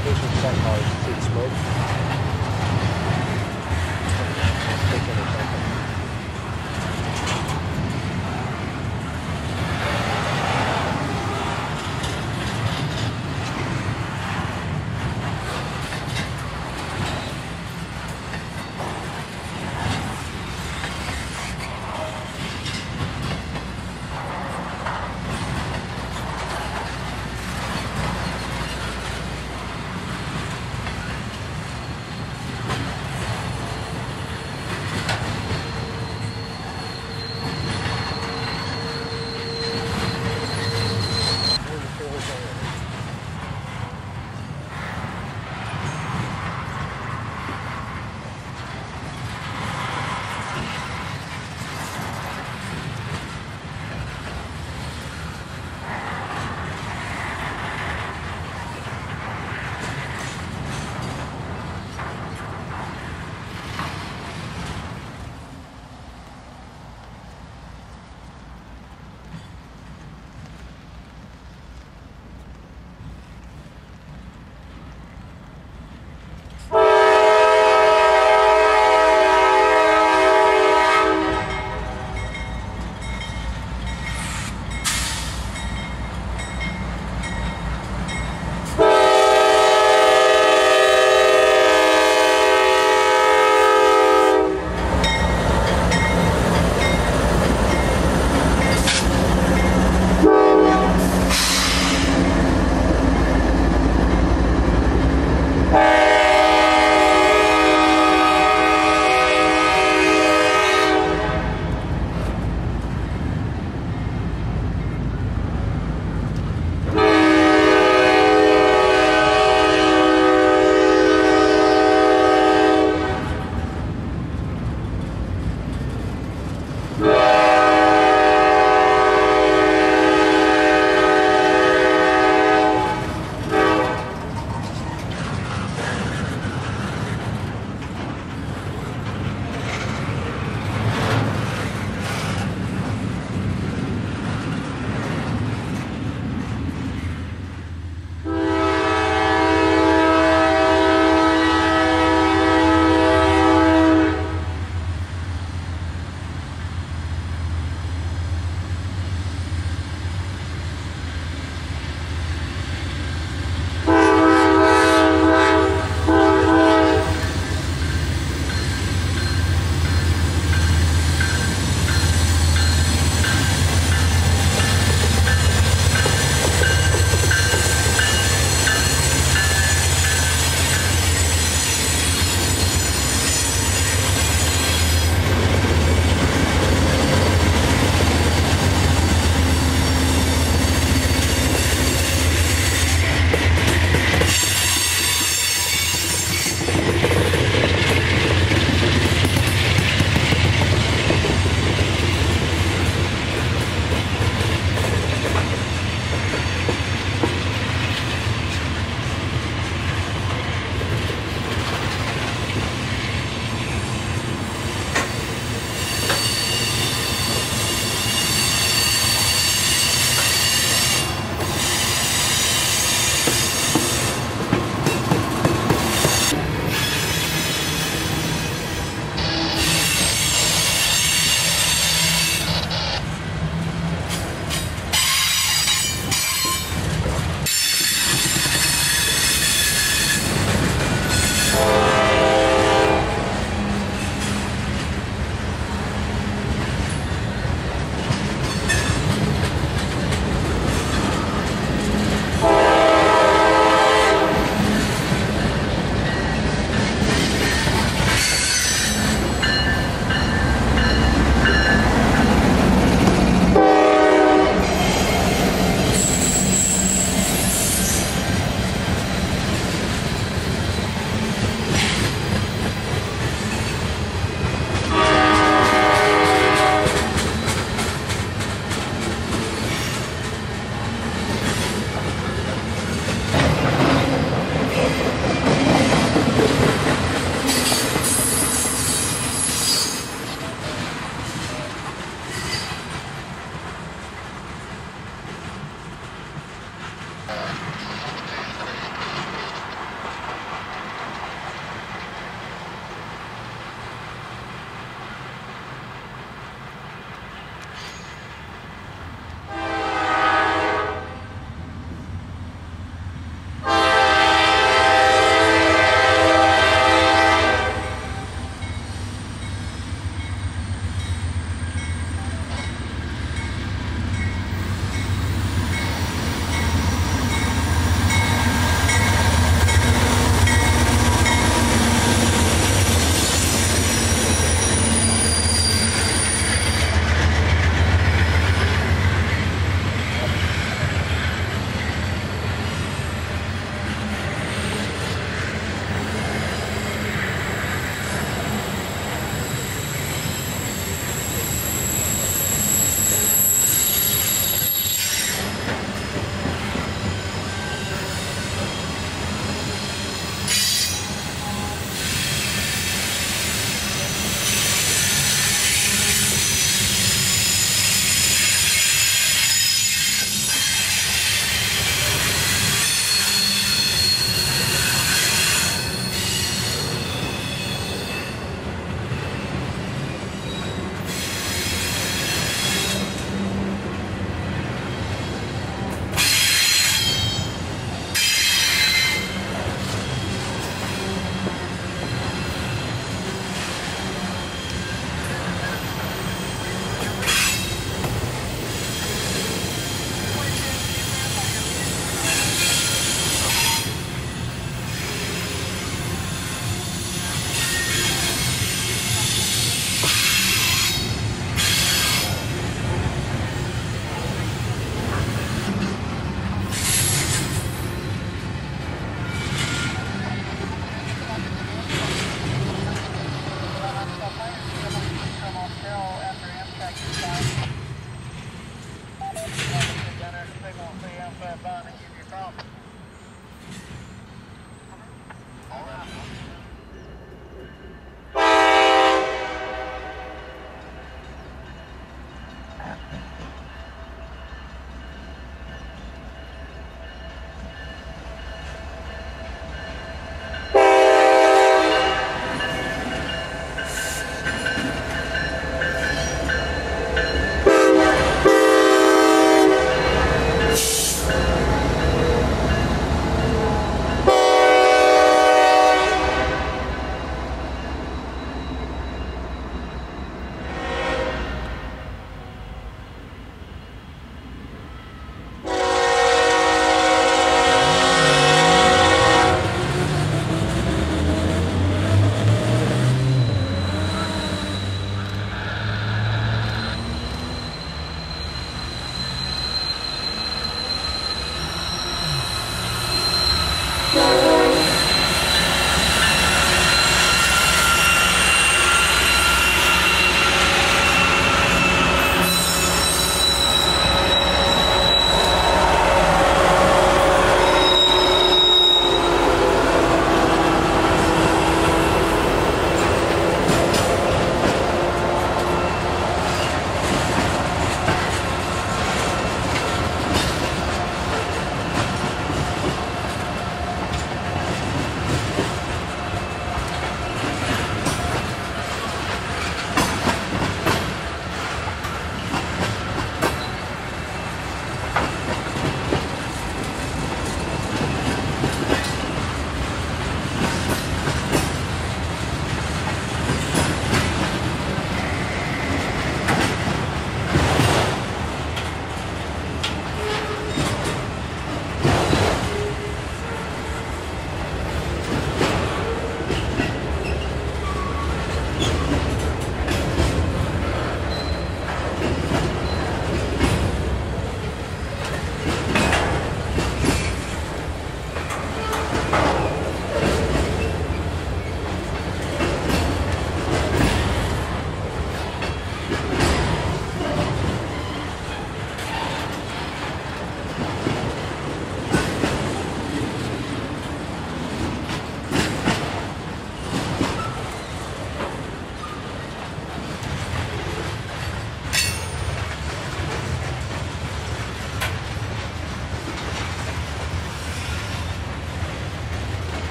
location check cars, the smoke. Taking a check.